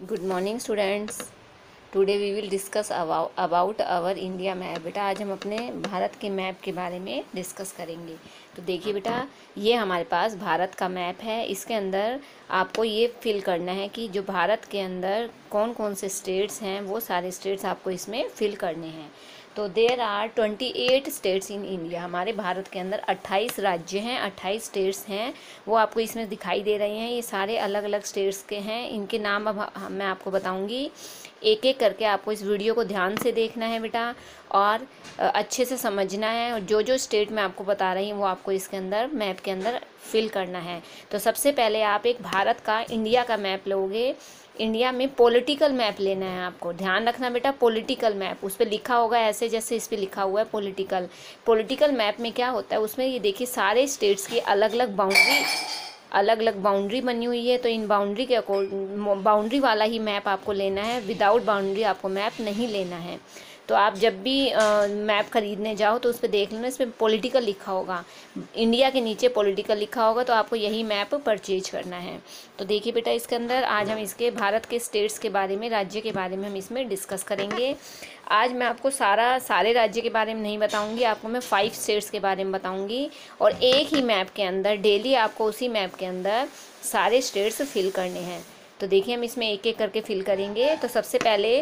Good morning students today we will discuss about our India map बेटा, आज हम अपने भारत के मैप के बारे में डिस्कस करेंगे। तो देखिए बेटा, ये हमारे पास भारत का मैप है। इसके अंदर आपको ये फिल करना है कि जो भारत के अंदर कौन कौन से स्टेट्स हैं, वो सारे स्टेट्स आपको इसमें फिल करने हैं। तो there are twenty eight states in India हमारे भारत के अंदर अट्ठाईस राज्य हैं, अट्ठाईस स्टेट्स हैं। वो आपको इसमें दिखाई दे रहे हैं। ये सारे अलग अलग स्टेट्स के हैं। इनके नाम अब मैं आपको बताऊँगी। एक एक करके आपको इस वीडियो को ध्यान से देखना है बेटा और अच्छे से समझना है। और जो जो स्टेट मैं आपको बता रही हूँ, वो आपको इसके अंदर मैप के अंदर फिल करना है। तो सबसे पहले आप एक भारत का इंडिया का मैप लोगे। इंडिया में पॉलिटिकल मैप लेना है आपको। ध्यान रखना बेटा, पॉलिटिकल मैप। उस पर लिखा होगा ऐसे जैसे इस पर लिखा हुआ है पॉलिटिकल। पॉलिटिकल मैप में क्या होता है? उसमें ये देखिए, सारे स्टेट्स की अलग अलग बाउंड्री अलग अलग बाउंड्री बनी हुई है। तो इन बाउंड्री के अकॉर्डिंग बाउंड्री वाला ही मैप आपको लेना है। विदाउट बाउंड्री आपको मैप नहीं लेना है। तो आप जब भी मैप ख़रीदने जाओ तो उस पर देख लेना, इसमें पॉलिटिकल लिखा होगा। इंडिया के नीचे पॉलिटिकल लिखा होगा तो आपको यही मैप परचेज करना है। तो देखिए बेटा इसके अंदर, आज हम इसके, भारत के स्टेट्स के बारे में, राज्य के बारे में हम इसमें डिस्कस करेंगे। आज मैं आपको सारा, सारे राज्य के बारे में नहीं बताऊँगी, आपको मैं फाइव स्टेट्स के बारे में बताऊँगी। और एक ही मैप के अंदर डेली आपको उसी मैप के अंदर सारे स्टेट्स फिल करने हैं। तो देखिए हम इसमें एक एक करके फिल करेंगे। तो सबसे पहले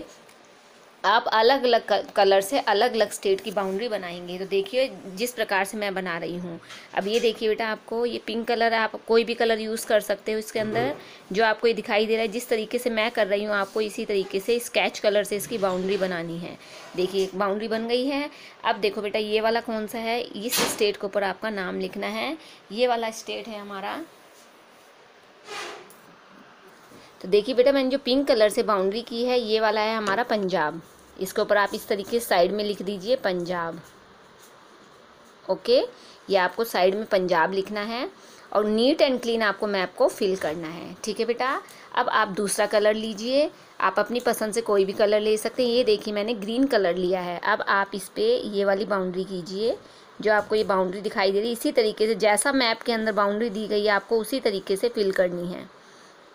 आप अलग अलग कलर से अलग अलग स्टेट की बाउंड्री बनाएँगे। तो देखिए, जिस प्रकार से मैं बना रही हूँ। अब ये देखिए बेटा आपको, ये पिंक कलर है आप कोई भी कलर यूज़ कर सकते हो इसके अंदर। जो आपको ये दिखाई दे रहा है, जिस तरीके से मैं कर रही हूँ, आपको इसी तरीके से स्केच कलर से इसकी बाउंड्री बनानी है। देखिए, एक बाउंड्री बन गई है। अब देखो बेटा, ये वाला कौन सा है? इस स्टेट के ऊपर आपका नाम लिखना है। ये वाला स्टेट है हमारा। तो देखिए बेटा, मैंने जो पिंक कलर से बाउंड्री की है, ये वाला है हमारा पंजाब। इसके ऊपर आप इस तरीके साइड में लिख दीजिए पंजाब। ओके? ये आपको साइड में पंजाब लिखना है और नीट एंड क्लीन आपको मैप को फिल करना है। ठीक है बेटा? अब आप दूसरा कलर लीजिए। आप अपनी पसंद से कोई भी कलर ले सकते हैं। ये देखिए, मैंने ग्रीन कलर लिया है। अब आप इस पर ये वाली बाउंड्री कीजिए, जो आपको ये बाउंड्री दिखाई दे रही है। इसी तरीके से जैसा मैप के अंदर बाउंड्री दी गई है, आपको उसी तरीके से फिल करनी है।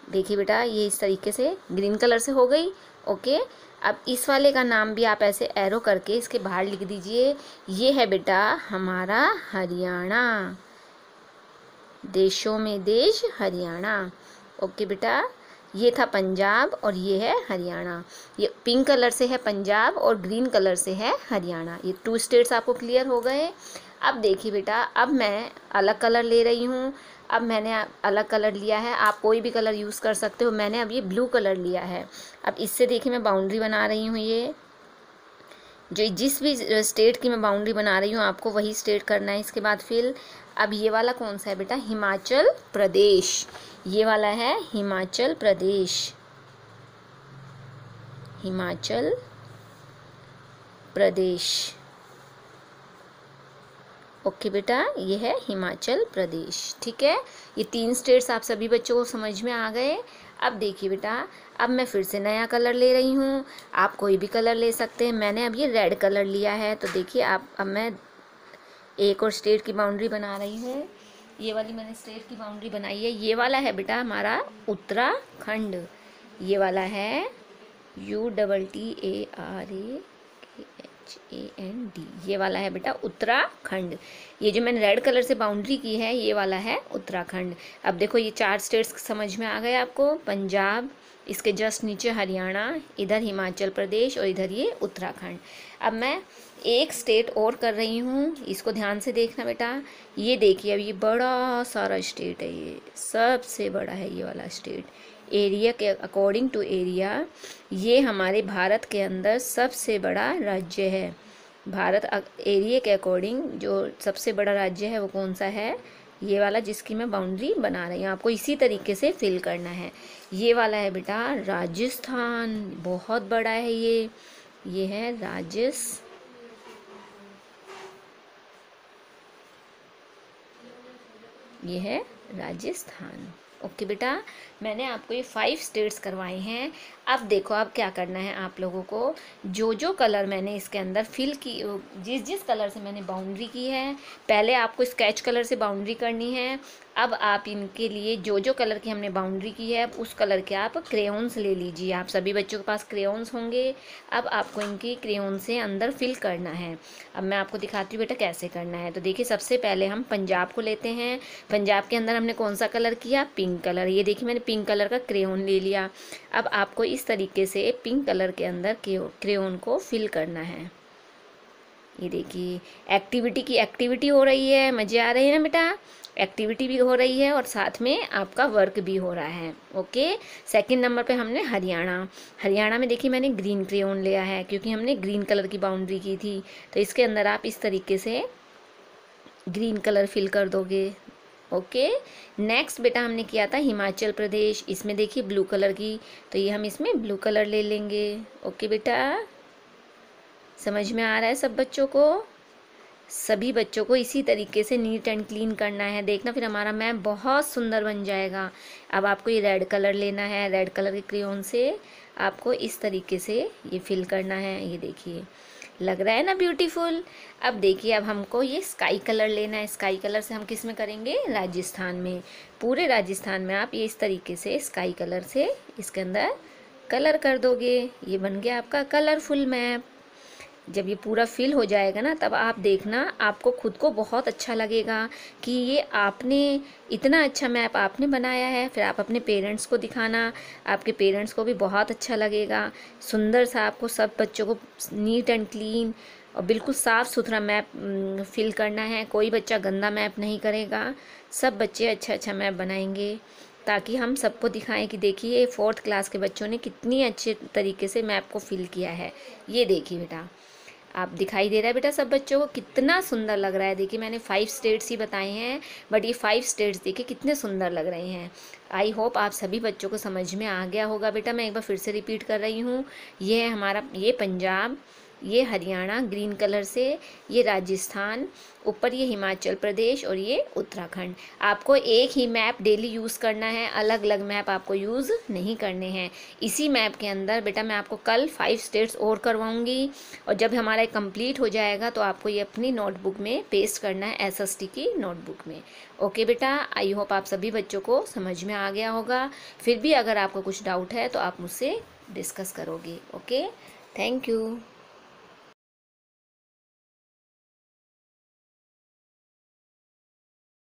देखिए बेटा, ये इस तरीके से ग्रीन कलर से हो गई। ओके? अब इस वाले का नाम भी आप ऐसे एरो करके इसके बाहर लिख दीजिए। ये है बेटा हमारा हरियाणा। देशों में देश, हरियाणा। ओके बेटा, ये था पंजाब और ये है हरियाणा। ये पिंक कलर से है पंजाब और ग्रीन कलर से है हरियाणा। ये टू स्टेट्स आपको क्लियर हो गए। अब देखिए बेटा, अब मैं अलग कलर ले रही हूँ। अब मैंने अलग कलर लिया है, आप कोई भी कलर यूज़ कर सकते हो, मैंने अब ये ब्लू कलर लिया है। अब इससे देखिए मैं बाउंड्री बना रही हूँ ये। जो जिस भी स्टेट की मैं बाउंड्री बना रही हूँ, आपको वही स्टेट करना है इसके बाद फिर, अब ये वाला कौन सा है बेटा? हिमाचल प्रदेश। ये वाला है हिमाचल प्रदेश। हिमाचल प्रदेश। ओके बेटा, ये है हिमाचल प्रदेश, ठीक है? ये तीन स्टेट्स आप सभी बच्चों को समझ में आ गए। अब देखिए बेटा, अब मैं फिर से नया कलर ले रही हूँ। आप कोई भी कलर ले सकते हैं। मैंने अब ये रेड कलर लिया है। तो देखिए, आप, अब मैं एक और स्टेट की बाउंड्री बना रही हूँ। ये वाली मैंने स्टेट की बाउंड्री बनाई है। ये वाला है बेटा हमारा उत्तराखंड। ये वाला है U double T A R A A N D ये वाला है बेटा उत्तराखंड। ये जो मैंने रेड कलर से बाउंड्री की है, ये वाला है उत्तराखंड। अब देखो ये चार स्टेट्स समझ में आ गए आपको। पंजाब, इसके जस्ट नीचे हरियाणा, इधर हिमाचल प्रदेश और इधर ये उत्तराखंड। अब मैं एक स्टेट और कर रही हूँ, इसको ध्यान से देखना बेटा। ये देखिए, अब ये बड़ा सारा स्टेट है ये। सबसे बड़ा है ये वाला स्टेट एरिया के अकॉर्डिंग टू एरिया ये हमारे भारत के अंदर सबसे बड़ा राज्य है। भारत एरिया के अकॉर्डिंग जो सबसे बड़ा राज्य है वो कौन सा है? ये वाला जिसकी मैं बाउंड्री बना रही हूँ, आपको इसी तरीके से फिल करना है। ये वाला है बेटा राजस्थान, बहुत बड़ा है ये। ये है राजस्थान ये है राजस्थान। ओके बेटा, मैंने आपको ये फाइव स्टेट्स करवाए हैं। अब देखो अब क्या करना है आप लोगों को। जो जो कलर मैंने इसके अंदर फिल की जिस जिस कलर से मैंने बाउंड्री की है, पहले आपको स्केच कलर से बाउंड्री करनी है अब आप इनके लिए जो जो कलर की हमने बाउंड्री की है उस कलर के आप क्रेयॉन्स ले लीजिए। आप सभी बच्चों के पास क्रेयॉन्स होंगे। अब आपको इनकी क्रेयॉन से अंदर फिल करना है। अब मैं आपको दिखाती हूँ बेटा कैसे करना है। तो देखिए, सबसे पहले हम पंजाब को लेते हैं। पंजाब के अंदर हमने कौन सा कलर किया? पिंक कलर ये देखिए, मैंने पिंक कलर का क्रेयॉन ले लिया। अब आपको इस तरीके से पिंक कलर के अंदर क्रेयॉन को फिल करना है। ये देखिए एक्टिविटी की एक्टिविटी हो रही है, मज़े आ रहे हैं ना बेटा। एक्टिविटी भी हो रही है और साथ में आपका वर्क भी हो रहा है ओके सेकंड नंबर पे हमने हरियाणा। हरियाणा में देखिए मैंने ग्रीन क्रेन लिया है, क्योंकि हमने ग्रीन कलर की बाउंड्री की थी। तो इसके अंदर आप इस तरीके से ग्रीन कलर फिल कर दोगे ओके नेक्स्ट बेटा हमने किया था हिमाचल प्रदेश। इसमें देखिए ब्लू कलर की तो ये हम इसमें ब्लू कलर ले लेंगे ओके बेटा? समझ में आ रहा है सब बच्चों को? सभी बच्चों को इसी तरीके से नीट एंड क्लीन करना है। देखना फिर हमारा मैप बहुत सुंदर बन जाएगा। अब आपको ये रेड कलर लेना है। रेड कलर के क्रेन से आपको इस तरीके से ये फिल करना है। ये देखिए। लग रहा है ना ब्यूटीफुल? अब देखिए, अब हमको ये स्काई कलर लेना है। स्काई कलर से हम किसमें करेंगे? राजस्थान में। पूरे राजस्थान में आप ये इस तरीके से स्काई कलर से इसके अंदर कलर कर दोगे। ये बन गया आपका कलरफुल मैप। जब ये पूरा फिल हो जाएगा ना, तब आप देखना, आपको खुद को बहुत अच्छा लगेगा कि ये आपने इतना अच्छा मैप आपने बनाया है। फिर आप अपने पेरेंट्स को दिखाना, आपके पेरेंट्स को भी बहुत अच्छा लगेगा। सुंदर सा आपको सब बच्चों को नीट एंड क्लीन और बिल्कुल साफ़ सुथरा मैप फिल करना है। कोई बच्चा गंदा मैप नहीं करेगा। सब बच्चे अच्छा अच्छा मैप बनाएँगे ताकि हम सबको दिखाएँ कि देखिए फोर्थ क्लास के बच्चों ने कितनी अच्छे तरीके से मैप को फिल किया है। ये देखिए बेटा। आप दिखाई दे रहा है। बेटा, सब बच्चों को कितना सुंदर लग रहा है। देखिए, मैंने फाइव स्टेट्स ही बताए हैं बट ये फाइव स्टेट्स देखिए, कितने सुंदर लग रहे हैं। आई होप आप सभी बच्चों को समझ में आ गया होगा। बेटा, मैं एक बार फिर से रिपीट कर रही हूँ। ये है हमारा, ये पंजाब ये हरियाणा ग्रीन कलर से, ये राजस्थान, ऊपर ये हिमाचल प्रदेश और ये उत्तराखंड। आपको एक ही मैप डेली यूज़ करना है अलग अलग मैप आपको यूज़ नहीं करने हैं। इसी मैप के अंदर, बेटा मैं आपको कल फाइव स्टेट्स और करवाऊँगी और जब हमारा कंप्लीट हो जाएगा तो आपको ये अपनी नोटबुक में पेस्ट करना है एसएसटी की नोटबुक में। ओके बेटा? आई होप आप सभी बच्चों को समझ में आ गया होगा। फिर भी अगर आपको कुछ डाउट है तो आप मुझसे डिस्कस करोगे। Okay thank you